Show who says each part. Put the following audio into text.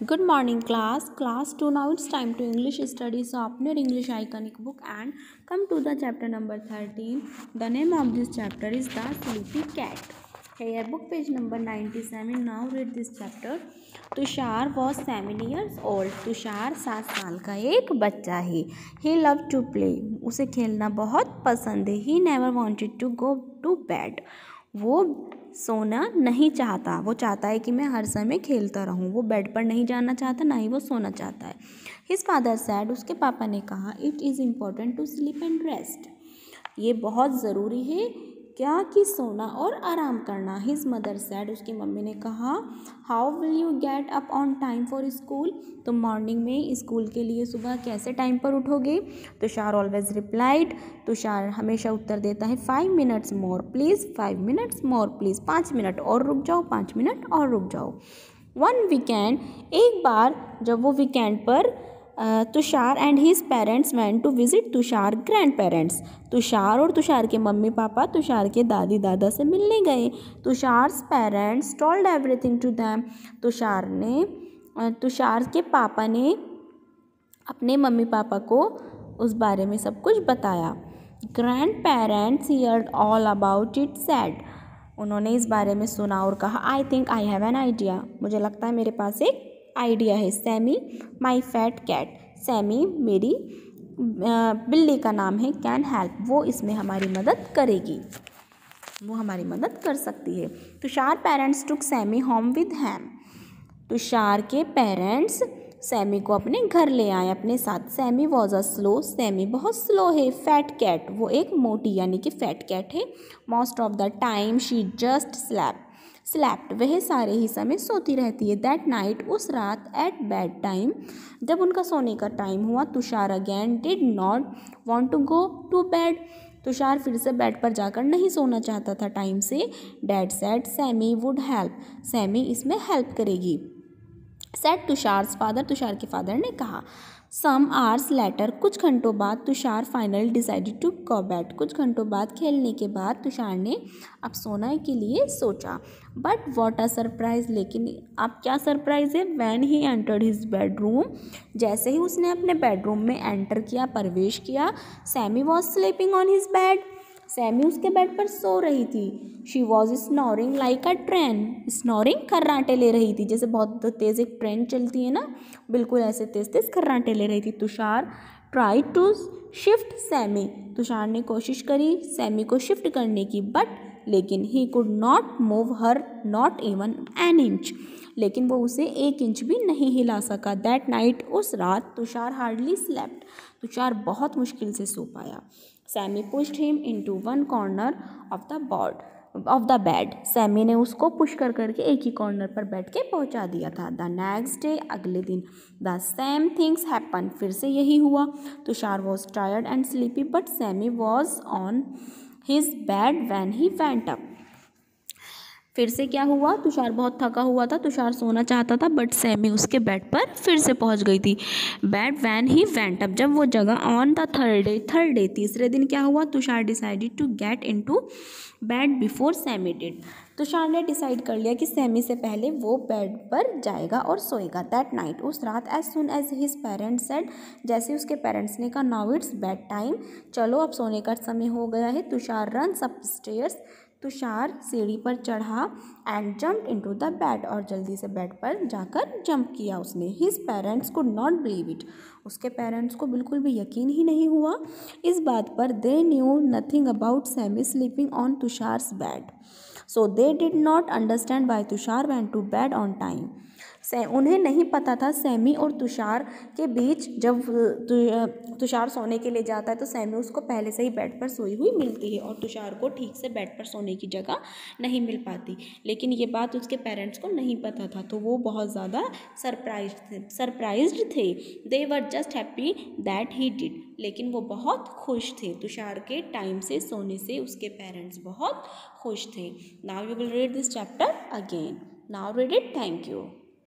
Speaker 1: Good morning class class to now it's time to English study software English iconic book and come to the chapter number thirteen the name of this chapter is the sleepy cat here book page number ninety seven now read this chapter Tushar was seven years old Tushar सात साल का एक बच्चा है। ही love to play उसे खेलना बहुत पसंद है. He never wanted to go to bed वो सोना नहीं चाहता। वो चाहता है कि मैं हर समय खेलता रहूँ। वो बेड पर नहीं जाना चाहता, ना ही वो सोना चाहता है। हिज फादर सैड उसके पापा ने कहा it is important to sleep and rest ये बहुत ज़रूरी है क्या कि सोना और आराम करना? हिज मदर सैड उसकी मम्मी ने कहा how will you get up on time for school तुम मॉर्निंग में स्कूल के लिए सुबह कैसे टाइम पर उठोगे? तुषार ऑलवेज रिप्लाइड तुषार हमेशा उत्तर देता है five minutes more please five minutes more please पाँच मिनट और रुक जाओ, पाँच मिनट और रुक जाओ। वन वीकेंड एक बार जब वो वीकेंड पर Tushar and his parents went to visit Tushar grandparents Tushar और तुषार के मम्मी पापा तुषार के दादी दादा से मिलने गए। Tushar parents told everything to them Tushar ने तुषार के पापा ने अपने मम्मी पापा को उस बारे में सब कुछ बताया। Grandparents hear all about it said उन्होंने इस बारे में सुना और कहा I think I have an idea मुझे लगता है मेरे पास एक आइडिया है। Sammy my fat cat. Sammy, मेरी बिल्ली का नाम है। Can help. वो इसमें हमारी मदद करेगी। वो हमारी मदद कर सकती है। Tushar parents took Sammy home with him. Tushar के पेरेंट्स सैमी को अपने घर ले आए, अपने साथ। Sammy was a slow. Sammy बहुत स्लो है। Fat cat. वो एक मोटी, यानी कि फैट कैट है। Most of the time she just sleep. Slept वह सारे ही समय सोती रहती है। दैट नाइट उस रात एट बैड टाइम जब उनका सोने का टाइम हुआ, Tushar again did not want to go to bed Tushar फिर से बेड पर जाकर नहीं सोना चाहता था। टाइम से dad said Sammy would help Sammy इसमें हेल्प करेगी. सेट तुषार फादर तुषार के फादर ने कहा सम आवर्स लेटर कुछ घंटों बाद Tushar final decided to go bed कुछ घंटों बाद खेलने के बाद तुषार ने अब सोना के लिए सोचा। बट वॉट अ सरप्राइज़ लेकिन अब क्या सरप्राइज़ है? When he entered his bedroom जैसे ही उसने अपने बेडरूम में एंटर किया, प्रवेश किया Sammy was sleeping on his bed Sammy उसके बेड पर सो रही थी। She was snoring like a train snoring खर्राटे ले रही थी। जैसे बहुत तेज़ एक ट्रेन चलती है ना, बिल्कुल ऐसे तेज़ तेज़ खर्राटे ले रही थी। Tushar try to shift Sammy. Tushar ने कोशिश करी सैमी को शिफ्ट करने की बट लेकिन he could not move her not even an inch लेकिन वो उसे एक इंच भी नहीं हिला सका। दैट नाइट उस रात तुषार हार्डली स्लेप्ट तुषार बहुत मुश्किल से सो पाया। Sammy pushed him into one corner of the board of the bed Sammy ने उसको पुश कर करके एक ही कॉर्नर पर बैठ के पहुँचा दिया था। द नेक्स्ट डे अगले दिन द सेम थिंग्स हैपन फिर से यही हुआ। Tushar was tired and sleepy but Sammy was on his bed when he went up फिर से क्या हुआ? तुषार बहुत थका हुआ था, तुषार सोना चाहता था बट सैमी उसके बेड पर फिर से पहुँच गई थी। Bed when he went up जब वो जगह on the third day third day तीसरे दिन क्या हुआ? Tushar decided to get in to bed before Sammy did Tushar ने डिसाइड कर लिया कि सैमी से पहले वो बेड पर जाएगा और सोएगा। दैट नाइट उस रात as soon as his parents said जैसे उसके पेरेंट्स ने कहा नाउ इट्स बेड टाइम चलो, अब सोने का समय हो गया है। Tushar run up stairs Tushar सीढ़ी पर चढ़ा and jump into the bed और जल्दी से बेड पर जाकर जंप किया उसने। हिज पेरेंट्स को नॉट बिलीव इट उसके पेरेंट्स को बिल्कुल भी यकीन ही नहीं हुआ। इस बात पर they knew nothing about Sammy sleeping on Tushar's bed so they did not understand why Tushar went to bed on time से, उन्हें नहीं पता था सैमी और तुषार के बीच जब तुषार सोने के लिए जाता है तो सैमी उसको पहले से ही बेड पर सोई हुई मिलती है और तुषार को ठीक से बेड पर सोने की जगह नहीं मिल पाती। लेकिन ये बात उसके पेरेंट्स को नहीं पता था तो वो बहुत ज़्यादा सरप्राइज़ थे सरप्राइज़ थे। They were just happy that he did लेकिन वो बहुत खुश थे। तुषार के टाइम से, सोने से उसके पेरेंट्स बहुत खुश थे। Now you will read this chapter again now read it thank you